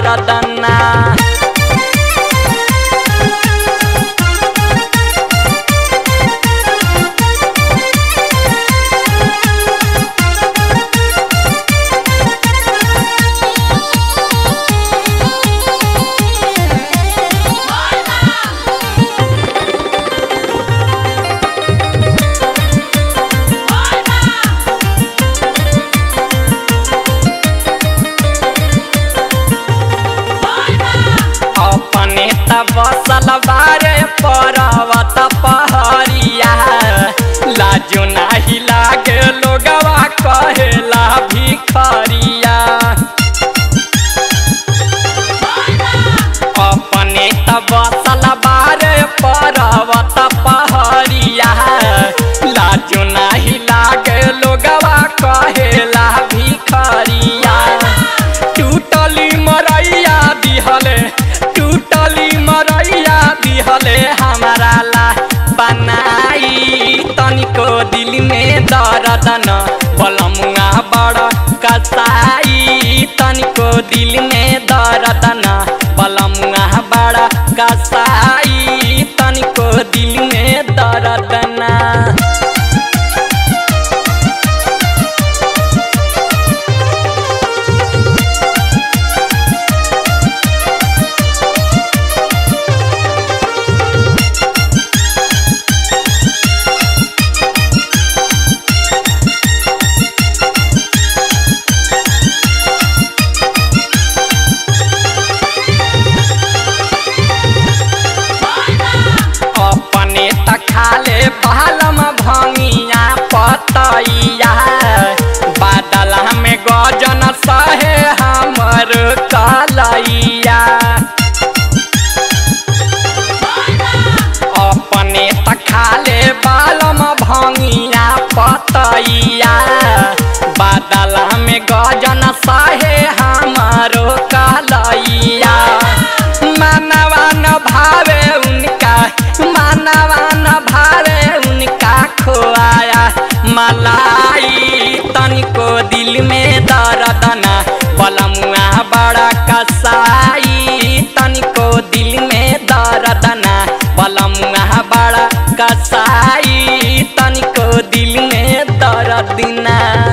में दर्द दिल में दर्द न बलमुआ बड़ा कसाई। तनिको दिल में दर्द न कलैया अपने त खाले बालम भंगिया पतैया। बादल में गजन सहे हमारो कलैया। मानवा न भावे उनका मानवा न भावे उनका खोआया। मलाई तनिको दिल में दर्द ना बलमुआ बड़ा कसाई तनिको दिल में दर्द ना।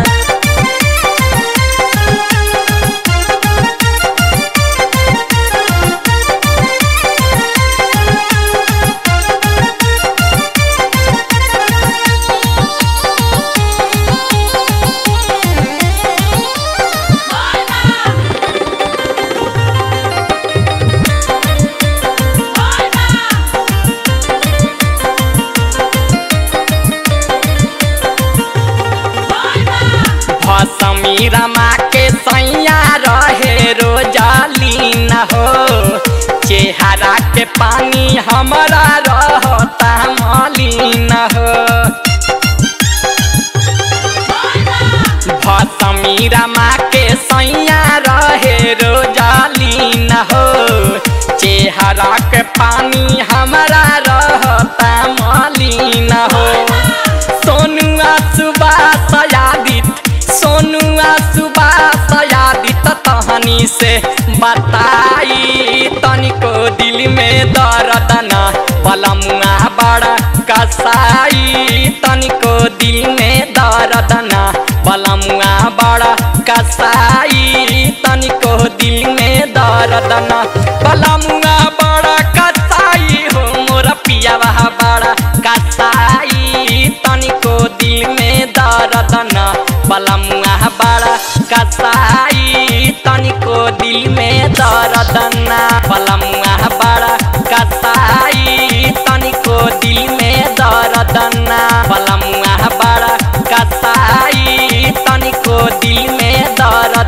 पानी हमारा रहता मलिन हो। भसमीरा रमा के सैया रहे रोजालीन हो। चेहरा के पानी हमारा दिल में दर्द न बलमुआ बड़ा कसाई। तनिको दिल में दर्द न बलमुआ बड़ा कसाई। हो मोर पिया बड़ा कसाई। तनिको दिल में दर्द न बलमुआ बड़ा कसाई। तनिको दिल में दर्द न बलमुआ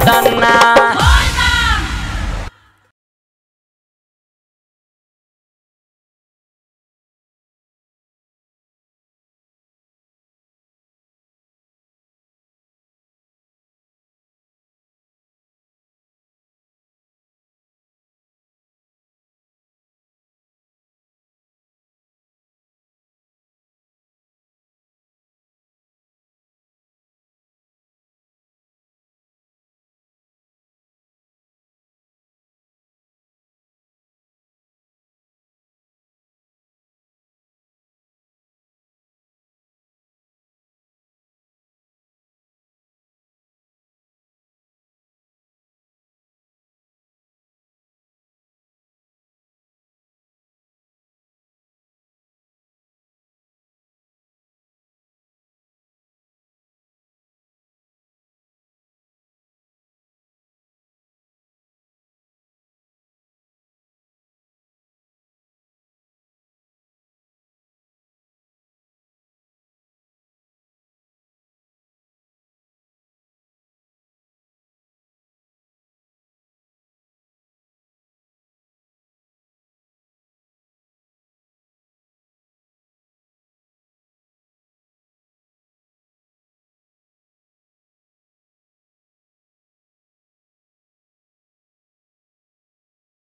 बड़ा